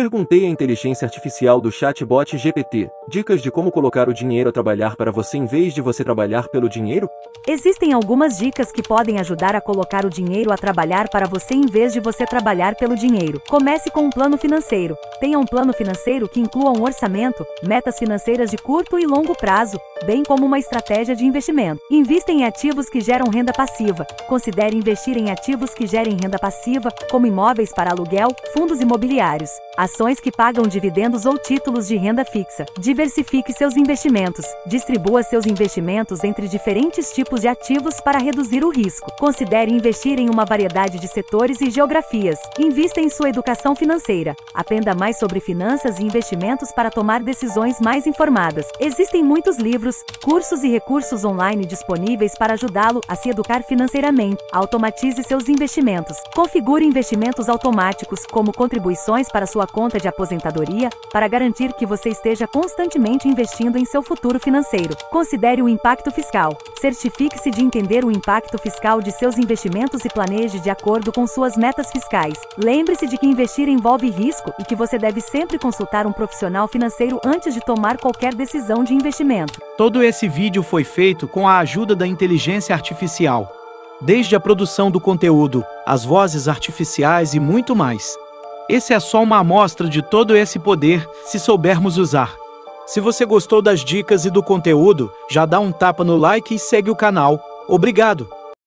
Perguntei à inteligência artificial do chatbot GPT, dicas de como colocar o dinheiro a trabalhar para você em vez de você trabalhar pelo dinheiro? Existem algumas dicas que podem ajudar a colocar o dinheiro a trabalhar para você em vez de você trabalhar pelo dinheiro. Comece com um plano financeiro. Tenha um plano financeiro que inclua um orçamento, metas financeiras de curto e longo prazo, bem como uma estratégia de investimento. Invista em ativos que geram renda passiva. Considere investir em ativos que gerem renda passiva, como imóveis para aluguel, fundos imobiliários ações que pagam dividendos ou títulos de renda fixa. Diversifique seus investimentos. Distribua seus investimentos entre diferentes tipos de ativos para reduzir o risco. Considere investir em uma variedade de setores e geografias. Invista em sua educação financeira. Aprenda mais sobre finanças e investimentos para tomar decisões mais informadas. Existem muitos livros, cursos e recursos online disponíveis para ajudá-lo a se educar financeiramente. Automatize seus investimentos. Configure investimentos automáticos, como contribuições para sua conta de aposentadoria, para garantir que você esteja constantemente investindo em seu futuro financeiro. Considere o impacto fiscal. Certifique-se de entender o impacto fiscal de seus investimentos e planeje de acordo com suas metas fiscais. Lembre-se de que investir envolve risco e que você deve sempre consultar um profissional financeiro antes de tomar qualquer decisão de investimento. Todo esse vídeo foi feito com a ajuda da inteligência artificial. Desde a produção do conteúdo, as vozes artificiais e muito mais. Esse é só uma amostra de todo esse poder, se soubermos usar. Se você gostou das dicas e do conteúdo, já dá um tapa no like e segue o canal. Obrigado!